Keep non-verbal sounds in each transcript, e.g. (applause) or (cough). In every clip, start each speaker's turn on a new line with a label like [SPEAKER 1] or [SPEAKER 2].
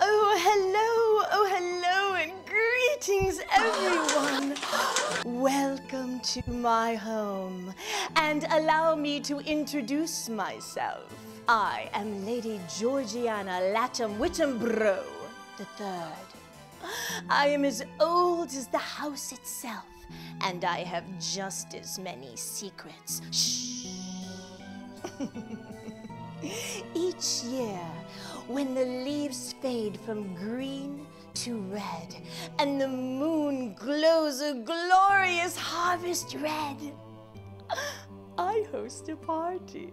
[SPEAKER 1] Oh, hello, oh, hello, and greetings, everyone. Welcome to my home, and allow me to introduce myself. I am Lady Georgiana Latham Whittenborough the third. I am as old as the house itself, and I have just as many secrets. Shh. (laughs) Each year, when the leaves fade from green to red, and the moon glows a glorious harvest red, I host a party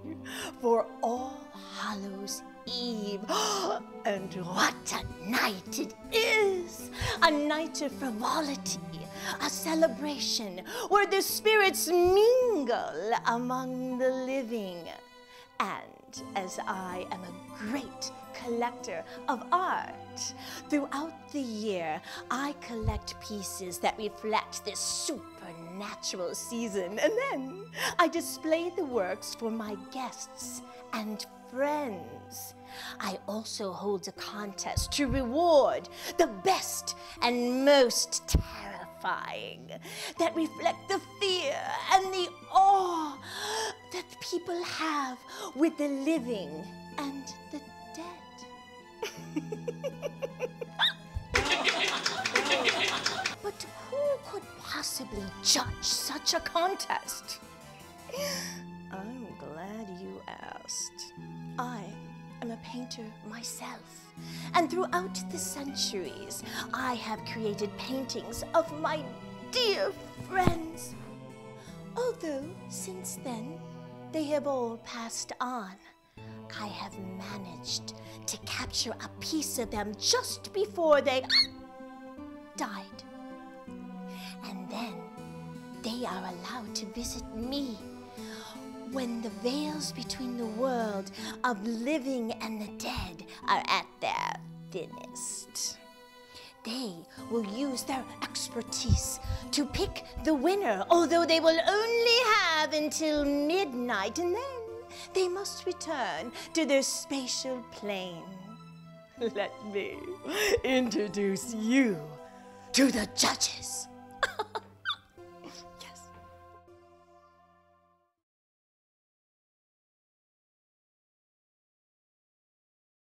[SPEAKER 1] for All Hallows Eve. (gasps) and what a night it is! A night of frivolity, a celebration where the spirits mingle among the living. And as I am a great collector of art, throughout the year I collect pieces that reflect this supernatural season, and then I display the works for my guests and friends. I also hold a contest to reward the best and most terrifying that reflect the fear and the awe that people have with the living and the dead. but who could possibly judge such a contest? I'm glad you asked. I am a painter myself, and throughout the centuries, I have created paintings of my dear friends. Although, since then, they have all passed on, I have managed to capture a piece of them just before they died. And then they are allowed to visit me when the veils between the world of living and the dead are at their thinnest. They will use their expertise to pick the winner, although they will only have until midnight, and then they must return to their spatial plane. Let me introduce you to the judges.